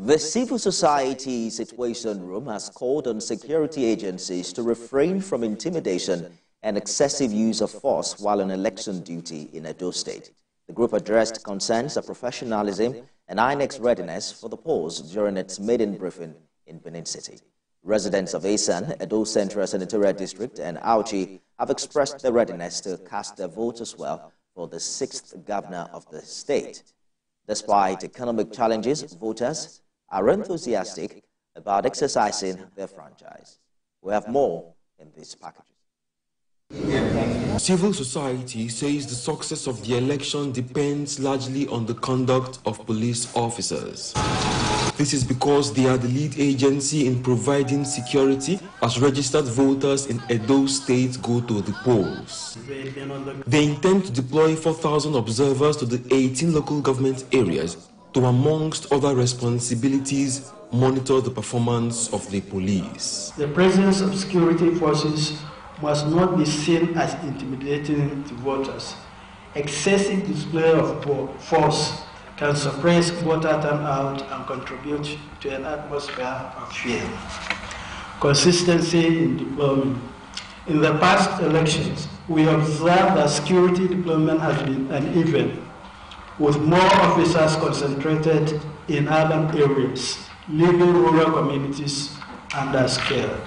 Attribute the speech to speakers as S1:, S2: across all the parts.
S1: The civil society situation room has called on security agencies to refrain from intimidation and excessive use of force while on election duty in Edo State. The group addressed concerns of professionalism and INEC's readiness for the polls during its maiden briefing in Benin City. Residents of Esan, Edo Central Senatorial District, and Auchi have expressed their readiness to cast their vote as well for the sixth governor of the state. Despite economic challenges, voters are enthusiastic about exercising their franchise. We have more in this package.
S2: Civil society says the success of the election depends largely on the conduct of police officers. This is because they are the lead agency in providing security as registered voters in Edo State go to the polls. They intend to deploy 4,000 observers to the 18 local government areas to, amongst other responsibilities, monitor the performance of the police.
S3: The presence of security forces must not be seen as intimidating to voters. Excessive display of force can suppress voter turnout and contribute to an atmosphere of fear. Consistency in deployment. In the past elections, we observed that security deployment has been uneven with more officers concentrated in urban areas, leaving rural communities underscaled.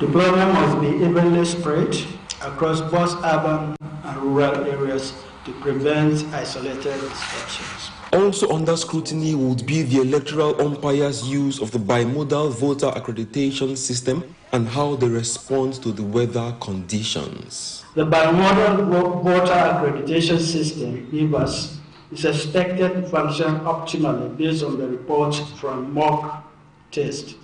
S3: Deployment must be evenly spread across both urban and rural areas to prevent isolated disruptions.
S2: Also under scrutiny would be the electoral umpires' use of the bimodal voter accreditation system and how they respond to the weather conditions.
S3: The bimodal voter accreditation system, BVAS, is expected to function optimally based on the reports from mock test.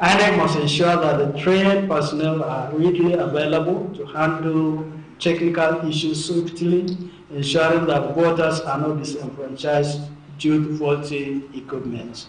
S3: INEC must ensure that the trained personnel are readily available to handle technical issues swiftly, ensuring that voters are not disenfranchised due to faulty equipment.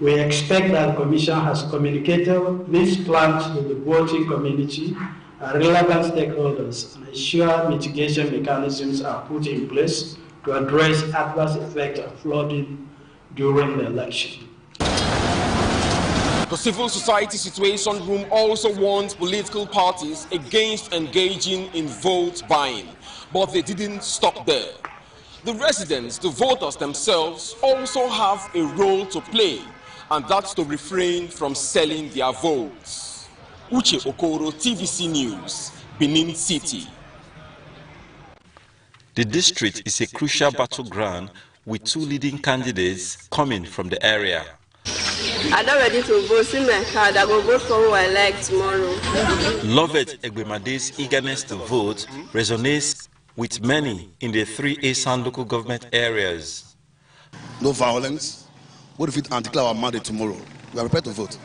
S3: We expect that the Commission has communicated these plans to the voting community and relevant stakeholders and ensure mitigation mechanisms are put in place to address adverse effects of flooding during the election.
S4: The civil society situation room also warns political parties against engaging in vote buying, but they didn't stop there. The residents, the voters themselves, also have a role to play, and that's to refrain from selling their votes. Uche Okoro, TVC News, Benin City.
S5: The district is a crucial battleground with two leading candidates coming from the area.
S6: I'm not ready to vote. See my card. I will vote for who I like tomorrow.
S5: Lovett Egbemade's eagerness to vote resonates with many in the three Esan local government areas.
S7: No violence. What if it and declare our mandate tomorrow? We are prepared to vote.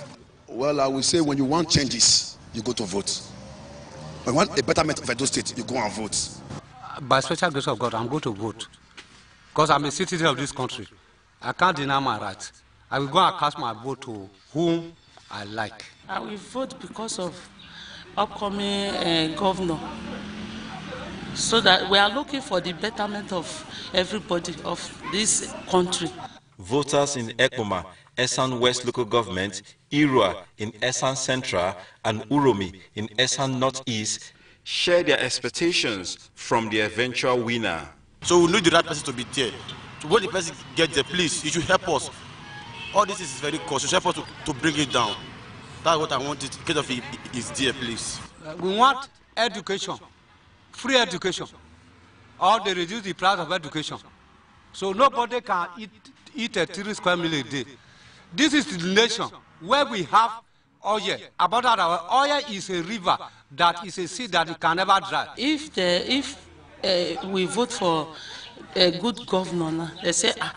S7: Well, I will say when you want changes, you go to vote. When you want a betterment of Edo State, you go and vote
S8: by special grace of God, I'm going to vote. Because I'm a citizen of this country. I can't deny my rights. I will go and cast my vote to whom I like.
S9: I will vote because of upcoming uh, governor. So that we are looking for the betterment of everybody of this country.
S5: Voters in Ekpoma, Esan West Local Government, Irua in Esan Central, and Uromi in Esan Northeast share their expectations from the eventual winner.
S10: So we need the right person to be there. So when the person gets there, please, you should help us. All this is very costly. You should help us to, to bring it down. That's what I want it, kind of is there, please.
S8: We want education, free education, or they reduce the price of education. So nobody can eat, eat a three square meal a day. This is the nation where we have oil. About our oil is a river that is a sea that it can never dry.
S9: If the if uh, we vote for a good governor, they say uh,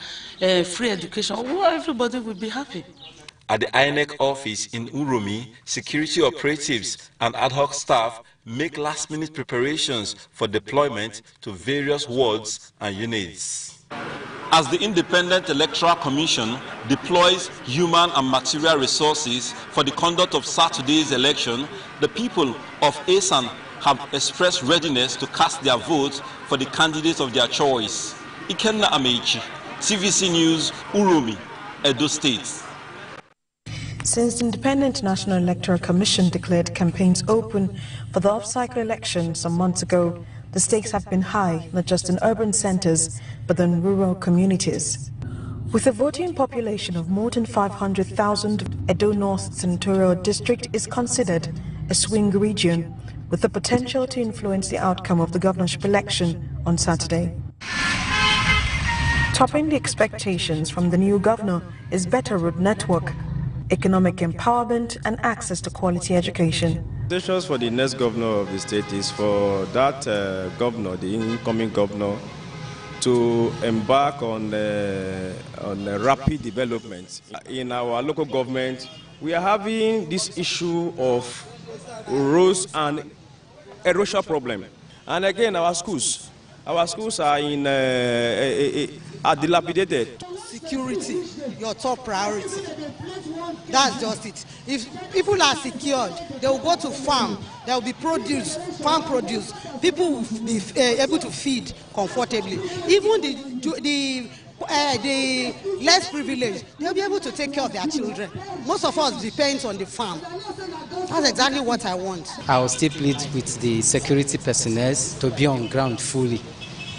S9: uh, free education, well, everybody will be happy.
S5: At the INEC office in Uromi, security operatives and ad hoc staff make last-minute preparations for deployment to various wards and units
S4: as the Independent Electoral Commission deploys human and material resources for the conduct of Saturday's election, the people of Esan have expressed readiness to cast their votes for the candidate of their choice. Ikenna Amechi, TVC News, Uromi, Edo State.
S11: Since the Independent National Electoral Commission declared campaigns open for the off-cycle election some months ago, the stakes have been high, not just in urban centers, but in rural communities. With a voting population of more than 500,000, Edo North Senatorial District is considered a swing region with the potential to influence the outcome of the governorship election on Saturday. Topping the expectations from the new governor is better road network, economic empowerment, and access to quality education.
S12: Expectations for the next governor of the state is for that uh, governor, the incoming governor, to embark on, uh, on rapid development. In our local government, we are having this issue of roads and erosion problem. And again, our schools, our schools are in uh, are dilapidated.
S13: Security, your top priority. That's just it. If people are secured, they will go to farm. There will be produce, farm produce. People will be uh, able to feed comfortably. Even the the uh, the less privileged, they'll be able to take care of their children. Most of us depends on the farm. That's exactly what I want.
S14: I will still plead with the security personnel to be on ground fully,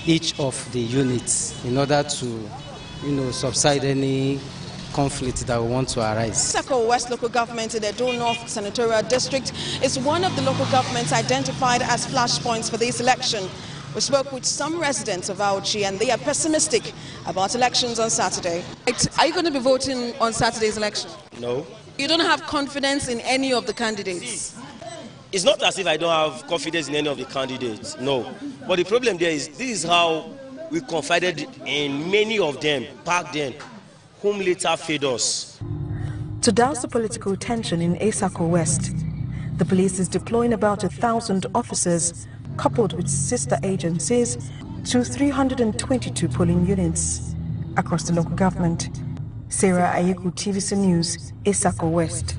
S14: each of the units, in order to, you know, subside any conflict that we want to arise.
S11: Etsako West Local Government in the Edo North Senatorial District is one of the local governments identified as flashpoints for this election. We spoke with some residents of Auchi and they are pessimistic about elections on Saturday. Are you going to be voting on Saturday's election?
S15: No.
S11: You don't have confidence in any of the candidates?
S15: It's not as if I don't have confidence in any of the candidates, no. But the problem there is this is how we confided in many of them back then, whom later failed us.
S11: To douse the political tension in Etsako West, the police is deploying about a thousand officers coupled with sister agencies to 322 polling units across the local government. Sarah Ayeku, TVC News, Etsako West.